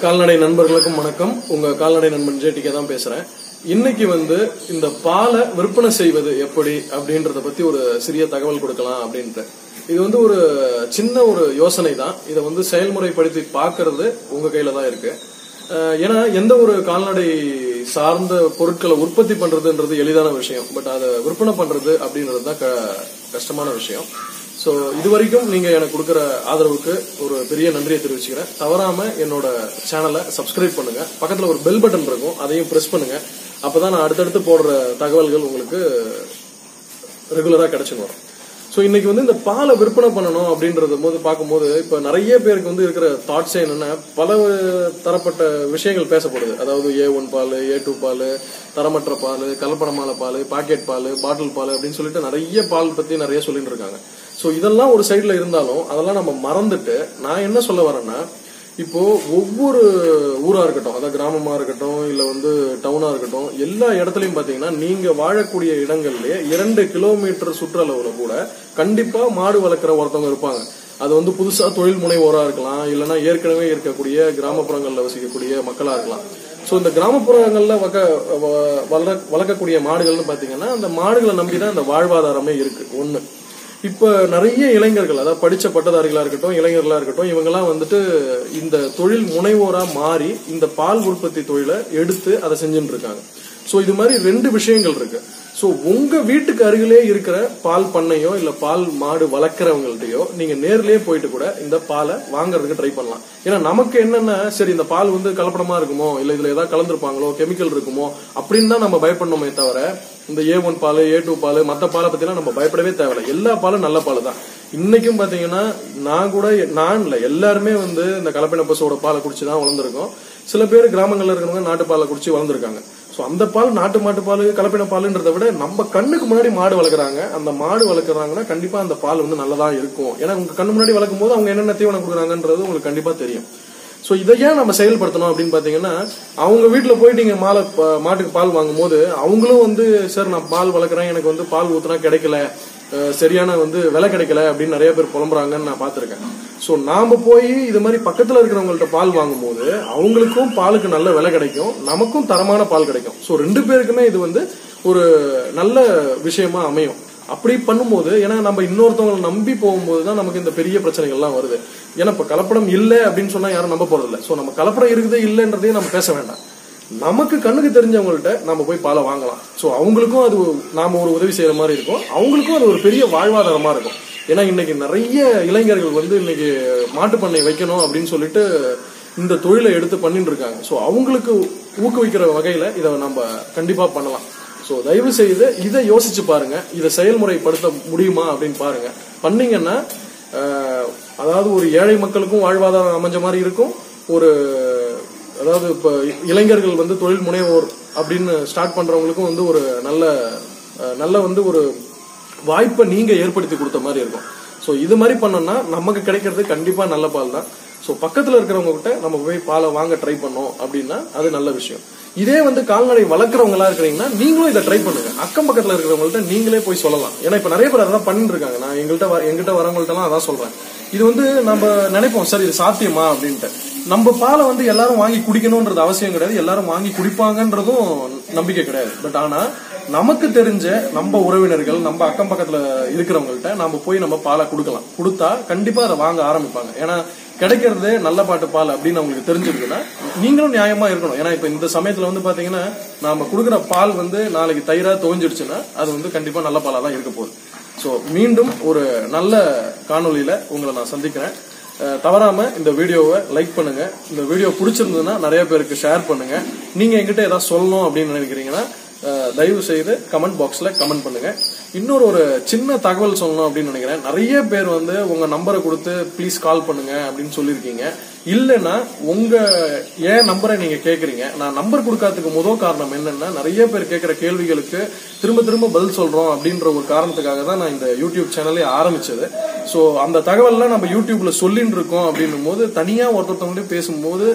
கால்நடை நண்பர்களுக்கும் வணக்கம். உங்க கால்நடை நண்பன் ஜேடிகே தான் பேசுறேன். இன்னைக்கு வந்து இந்த பாலை விற்பனை செய்வது எப்படி அப்படின்றத பத்தி ஒரு சிறிய தகவல் கொடுக்கலாம் அப்படின்ட்டு. இது வந்து ஒரு சின்ன ஒரு யோசனை தான். இதை வந்து செயல்முறைப்படுத்தி பார்க்கறது உங்க கையில தான் இருக்கு. ஏன்னா எந்த ஒரு கால்நடை சார்ந்த பொருட்களை உற்பத்தி பண்றதுன்றது எளிதான விஷயம். பட் அதை விற்பனை பண்றது அப்படின்றது தான் க- கஷ்டமான விஷயம். ஸோ இது வரைக்கும் நீங்க எனக்கு கொடுக்குற ஆதரவுக்கு ஒரு பெரிய நன்றியை தெரிவிச்சுக்கிறேன். தவறாம என்னோட சேனலை சப்ஸ்கிரைப் பண்ணுங்க. பக்கத்துல ஒரு பெல் பட்டன் இருக்கும். அதையும் பிரஸ் பண்ணுங்க. அப்பதான் நான் அடுத்தடுத்து போடுற தகவல்கள் உங்களுக்கு ரெகுலரா கிடைச்சுன்னு வரும். ஸோ இன்னைக்கு வந்து இந்த பாலை விற்பனை பண்ணணும் அப்படின்றது போது பார்க்கும்போது இப்போ நிறைய பேருக்கு வந்து இருக்கிற தாட்ஸே என்னென்னா பல தரப்பட்ட விஷயங்கள் பேசப்படுது. அதாவது ஏ ஒன் பால் ஏ டூ பால் தரமற்ற பால் கலப்படமான பால் பாக்கெட் பால் பாட்டில் பால் அப்படின்னு சொல்லிட்டு நிறைய பால் பற்றி நிறைய சொல்லிட்டு இருக்காங்க. ஸோ இதெல்லாம் ஒரு சைடில் இருந்தாலும் அதெல்லாம் நம்ம மறந்துட்டு நான் என்ன சொல்ல வரேன்னா இப்போ ஒவ்வொரு ஊரா இருக்கட்டும் அதாவது கிராமமா இருக்கட்டும் இல்ல வந்து டவுனா இருக்கட்டும் எல்லா இடத்துலயும் பாத்தீங்கன்னா நீங்க வாழக்கூடிய இடங்கள்லயே இரண்டு கிலோமீட்டர் சுற்றளவுல கூட கண்டிப்பா மாடு வளர்க்குற ஒருத்தவங்க இருப்பாங்க. அது வந்து புதுசா தொழில் முனைவோரா இருக்கலாம் இல்லைன்னா ஏற்கனவே இருக்கக்கூடிய கிராமப்புறங்கள்ல வசிக்கக்கூடிய மக்களா இருக்கலாம். ஸோ இந்த கிராமப்புறங்களில் வக்க வ- வளர- வளர்க்கக்கூடிய மாடுகள்னு பார்த்தீங்கன்னா அந்த மாடுகளை நம்பி தான் அந்த வாழ்வாதாரமே இருக்கு ஒன்று இப்போ நிறைய இளைஞர்கள் அதாவது படிச்ச பட்டதாரிகளாக இருக்கட்டும் இளைஞர்களா இருக்கட்டும் இவங்கெல்லாம் வந்துட்டு இந்த தொழில் முனைவோராக மாறி இந்த பால் உற்பத்தி தொழிலை எடுத்து அதை செஞ்சுட்டு இருக்காங்க. சோ இது மாதிரி ரெண்டு விஷயங்கள் இருக்கு. ஸோ உங்க வீட்டுக்கு அருகிலே இருக்கிற பால் பண்ணையோ இல்ல பால் மாடு வளர்க்குறவங்கள்ட்டையோ நீங்க நேர்லயே போயிட்டு கூட இந்த பாலை வாங்குறதுக்கு ட்ரை பண்ணலாம். ஏன்னா நமக்கு என்னன்னா சரி இந்த பால் வந்து கலப்படமா இருக்குமோ இல்ல இதுல ஏதாவது கலந்துருப்பாங்களோ கெமிக்கல் இருக்குமோ அப்படின்னு தான் நம்ம பயப்படணுமே தவிர இந்த ஏ ஒன் பால் ஏ டூ பால் மற்ற பாலை பத்திலாம் நம்ம பயப்படவே தேவையில்ல. எல்லா பாலும் நல்ல பால் தான். இன்னைக்கும் பாத்தீங்கன்னா நான் கூட நான் இல்ல எல்லாருமே வந்து இந்த கலப்பின பசுவோட பாலை குடிச்சு தான் வளர்ந்துருக்கோம். சில பேர் கிராமங்கள்ல இருக்கிறவங்க நாட்டு பாலை குடிச்சு வளர்ந்துருக்காங்க. ஸோ அந்த பால் நாட்டு மாட்டு பால் கலப்பின பாலுன்றதை விட நம்ம கண்ணுக்கு முன்னாடி மாடு வளர்க்குறாங்க. அந்த மாடு வளர்க்குறாங்கன்னா கண்டிப்பா அந்த பால் வந்து நல்லதா இருக்கும். ஏன்னா உங்க கண்ணு முன்னாடி வளர்க்கும் போது அவங்க என்னென்ன தீவனம் கொடுக்குறாங்கன்றது உங்களுக்கு கண்டிப்பா தெரியும். ஸோ இதை ஏன் நம்ம செயல்படுத்தணும் அப்படின்னு பாத்தீங்கன்னா அவங்க வீட்டில் போயிட்டு நீங்க மாலை மாட்டுக்கு பால் வாங்கும் போது அவங்களும் வந்து சார் நான் பால் வளர்க்குறேன். எனக்கு வந்து பால் ஊத்துனா கிடைக்கல. சரியான வந்து விலை கிடைக்கல அப்படின்னு நிறைய பேர் புலம்புறாங்கன்னு நான் பார்த்துருக்கேன். ஸோ நாம் போய் இது மாதிரி பக்கத்தில் இருக்கிறவங்கள்ட்ட பால் வாங்கும்போது அவங்களுக்கும் பாலுக்கு நல்ல விலை கிடைக்கும் நமக்கும் தரமான பால் கிடைக்கும். ஸோ ரெண்டு பேருக்குமே இது வந்து ஒரு நல்ல விஷயமா அமையும். அப்படி பண்ணும்போது ஏன்னா நம்ம இன்னொருத்தவங்களை நம்பி போகும்போது தான் நமக்கு இந்த பெரிய பிரச்சனைகள்லாம் வருது. ஏன்னா இப்போ கலப்படம் இல்லை அப்படின்னு சொன்னால் யாரும் நம்ப போகிறதில்ல ஸோ நம்ம கலப்படம் இருக்குது இல்லைன்றதையும் நம்ம பேச வேண்டாம். நமக்கு கண்ணுக்கு தெரிஞ்சவங்கள்ட்ட நம்ம போய் பாலை வாங்கலாம். ஸோ அவங்களுக்கும் அது நாம ஒரு உதவி செய்யற மாதிரி இருக்கும். அவங்களுக்கும் அது ஒரு பெரிய வாழ்வாதாரமா இருக்கும். ஏன்னா இன்னைக்கு நிறைய இளைஞர்கள் வந்து இன்னைக்கு மாட்டு பண்ணை வைக்கணும் அப்படின்னு சொல்லிட்டு இந்த தொழிலை எடுத்து பண்ணிட்டு இருக்காங்க. ஸோ அவங்களுக்கு ஊக்குவிக்கிற வகையில இதை நம்ம கண்டிப்பா பண்ணலாம். ஸோ தயவு செய்து இதை யோசிச்சு பாருங்க. இதை செயல்முறைப்படுத்த முடியுமா அப்படின்னு பாருங்க. பண்ணீங்கன்னா அதாவது ஒரு ஏழை மக்களுக்கும் வாழ்வாதாரம் அமைஞ்ச மாதிரி இருக்கும். ஒரு அதாவது இப்ப இளைஞர்கள் வந்து தொழில் முனைவோர் அப்படின்னு ஸ்டார்ட் பண்றவங்களுக்கும் வந்து ஒரு நல்ல அஹ், நல்ல வந்து ஒரு வாய்ப்பை நீங்க ஏற்படுத்தி கொடுத்த மாதிரி இருக்கும். சோ இது மாதிரி பண்ணோம்னா நமக்கு கிடைக்கிறது கண்டிப்பா நல்ல பால் தான் ஸோ பக்கத்தில் இருக்கிறவங்க கிட்ட நம்ம போய் பாலை வாங்க ட்ரை பண்ணோம் அப்படின்னா அது நல்ல விஷயம். இதே வந்து கால்நடை வளர்க்குறவங்களா இருக்கிறீங்கன்னா நீங்களும் இதை ட்ரை பண்ணுங்க. அக்கம் பக்கத்தில் இருக்கிறவங்கள்ட்ட நீங்களே போய் சொல்லலாம். ஏன்னா இப்போ நிறைய பேர் அதான் பண்ணிட்டு இருக்காங்க நான் எங்கள்கிட்ட வ- எங்கிட்ட வரவங்கள்ட்டலாம் அதான் சொல்றேன். இது வந்து நம்ம நினைப்போம் சரி இது சாத்தியமா? அப்படின்ட்டு. நம்ம பாலை வந்து எல்லாரும் வாங்கி குடிக்கணும்ன்றது அவசியம் கிடையாது. எல்லாரும் வாங்கி குடிப்பாங்கன்றதும் நம்பிக்கை கிடையாது. பட் ஆனா நமக்கு தெரிஞ்ச நம்ம உறவினர்கள் நம்ம அக்கம் பக்கத்துல இருக்கிறவங்கள்ட்ட நம்ம போய் நம்ம பாலை கொடுக்கலாம். கொடுத்தா கண்டிப்பா அதை வாங்க ஆரம்பிப்பாங்க. ஏன்னா கிடைக்கிறது நல்ல பாட்டு பால் அப்படின்னு அவங்களுக்கு தெரிஞ்சிருக்குன்னா நீங்களும் நியாயமா இருக்கணும். ஏன்னா இப்ப இந்த சமயத்துல வந்து பாத்தீங்கன்னா நாம கொடுக்குற பால் வந்து நாளைக்கு தயிரா துவஞ்சிடுச்சுன்னா அது வந்து கண்டிப்பா நல்ல பாலா தான் இருக்க போகுது. சோ மீண்டும் ஒரு நல்ல காணொலியில உங்களை நான் சந்திக்கிறேன். தவறாம இந்த வீடியோவை லைக் பண்ணுங்க. இந்த வீடியோ பிடிச்சிருந்ததுன்னா நிறைய பேருக்கு ஷேர் பண்ணுங்க. நீங்க எங்கிட்ட ஏதாவது சொல்லணும் அப்படின்னு நினைக்கிறீங்கன்னா தயவு செய்து கமெண்ட் பாக்ஸில் கமெண்ட் பண்ணுங்க. இன்னொரு ஒரு சின்ன தகவல் சொல்லணும் அப்படின்னு நினைக்கிறேன். நிறைய பேர் வந்து உங்க நம்பரை கொடுத்து ப்ளீஸ் கால் பண்ணுங்க அப்படின்னு சொல்லியிருக்கீங்க. இல்லைன்னா உங்க ஏன் நம்பரை நீங்க கேட்குறீங்க. நான் நம்பர் கொடுக்காததுக்கு முதல் காரணம் என்னன்னா நிறைய பேர் கேட்குற கேள்விகளுக்கு திரும்ப திரும்ப பதில் சொல்றோம் அப்படின்ற ஒரு காரணத்துக்காக தான் நான் இந்த யூடியூப் சேனலே ஆரம்பிச்சது. ஸோ அந்த தகவல்லாம் நம்ம யூடியூப்ல சொல்லின்னு இருக்கோம் அப்படின்னும் போது தனியா ஒருத்தவங்கள்ட்ட பேசும்போது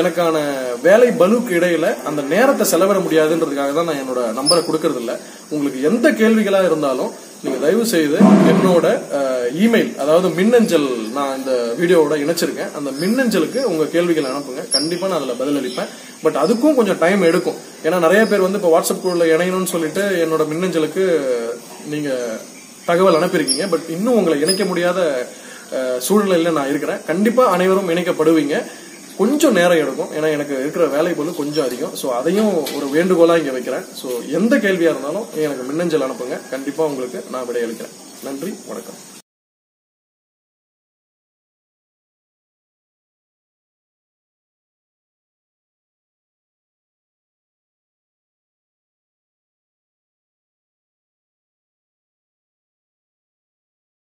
எனக்கான வேலை பலுக்கு இடையில அந்த நேரத்தை செலவிட முடியாதுன்றதுக்காக தான் நான் என்னோட நம்பரை கொடுக்கறது இல்ல உங்களுக்கு எந்த கேள்விகளா இருந்தாலும் நீங்க தயவு செய்து என்னோட இமெயில் அதாவது மின்னஞ்சல் நான் இந்த வீடியோவோட இணைச்சிருக்கேன். அந்த மின்னஞ்சலுக்கு உங்க கேள்விகளை அனுப்புங்க. கண்டிப்பா நான் அதுல பதிலளிப்பேன் பட் அதுக்கும் கொஞ்சம் டைம் எடுக்கும். ஏன்னா நிறைய பேர் வந்து இப்போ வாட்ஸ்அப் குழுல இணையணும்னு சொல்லிட்டு என்னோட மின்னஞ்சலுக்கு நீங்க தகவல் அனுப்பியிருக்கீங்க. பட் இன்னும் உங்களை இணைக்க முடியாத சூழ்நிலையில நான் இருக்கிறேன். கண்டிப்பா அனைவரும் இணைக்கப்படுவீங்க. கொஞ்சம் நேரம் எடுக்கும். ஏன்னா எனக்கு இருக்கிற வேலை போது கொஞ்சம் அதிகம். ஸோ அதையும் ஒரு வேண்டுகோளாக இங்கே வைக்கிறேன். ஸோ எந்த கேள்வியாக இருந்தாலும் எனக்கு மின்னஞ்சல் அனுப்புங்க. கண்டிப்பாக உங்களுக்கு நான் விடையளிக்கிறேன். நன்றி வணக்கம்.